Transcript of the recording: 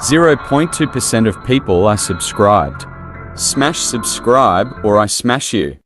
0.2% of people are subscribed. Smash subscribe or I smash you.